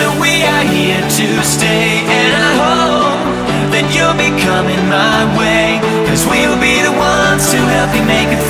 that we are here to stay. And I hope that you'll be coming my way Cause we'll be the ones to help you make it through